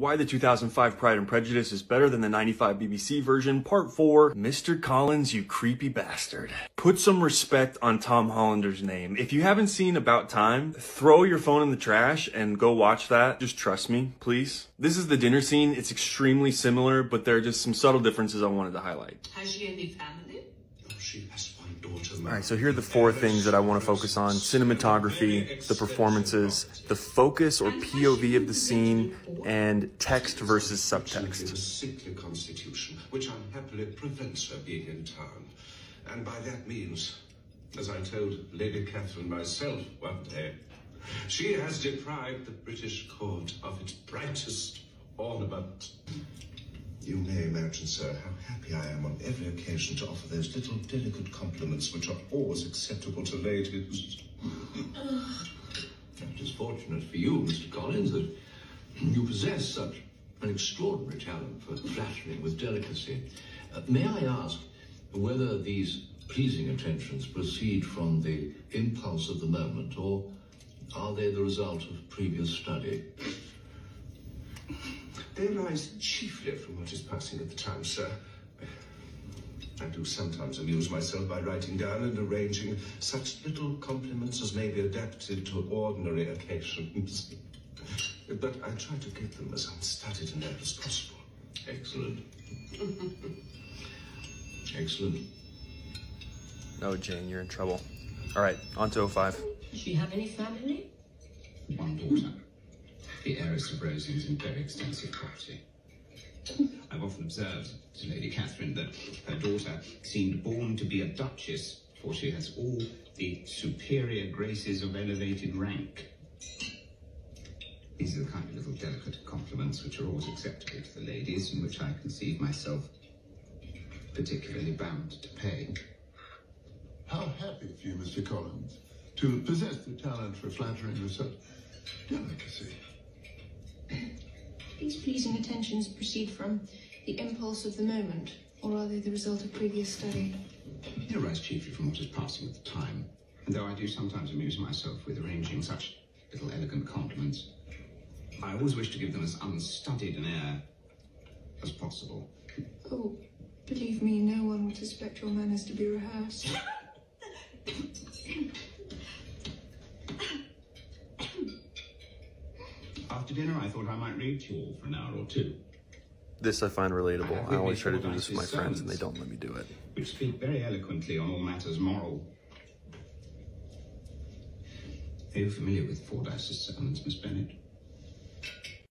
Why the 2005 Pride and Prejudice is better than the 95 BBC version, part 4, Mr. Collins, you creepy bastard. Put some respect on Tom Hollander's name. If you haven't seen About Time, throw your phone in the trash and go watch that. Just trust me, please. This is the dinner scene. It's extremely similar, but there are just some subtle differences I wanted to highlight. Has she any family? Oh, she has one daughter. All right, so here are the four things that I want to focus on cinematography, the performances, the focus or POV of the scene, and text versus subtext. sickly constitution, which unhappily prevents her being in town. And by that means, as I told Lady Catherine myself one day, she has deprived the British court of its brightest ornament. You may imagine, sir, how happy I am on every occasion to offer those little delicate compliments which are always acceptable to ladies. It is fortunate for you, Mr. Collins, that you possess such an extraordinary talent for flattering with delicacy. Uh, may I ask whether these pleasing attentions proceed from the impulse of the moment, or are they the result of previous study? They arise chiefly from what is passing at the time, sir. I do sometimes amuse myself by writing down and arranging such little compliments as may be adapted to ordinary occasions. but I try to get them as unstudied and air as possible. Excellent. Excellent. Oh, Jane, you're in trouble. All right, on to 05. Does she have any family? One daughter, the heiress of Rosings in very extensive property. I've often observed to Lady Catherine that her daughter seemed born to be a duchess, for she has all the superior graces of elevated rank. These are the kind of little delicate compliments which are always acceptable to the ladies, and which I conceive myself particularly bound to pay. How happy for you, Mr. Collins, to possess the talent for flattering with such delicacy. These pleasing attentions proceed from the impulse of the moment, or are they the result of previous study? They arise chiefly from what is passing at the time, and though I do sometimes amuse myself with arranging such little elegant compliments, I always wish to give them as unstudied an air as possible. Oh, believe me, no one would suspect your manners to be rehearsed. After dinner, I thought I might read to you all for an hour or two, This I find relatable. I always try to do this with my friends and they don't let me do it. which speak very eloquently on all matters moral. Are you familiar with Fordyce's sermons, Miss Bennet?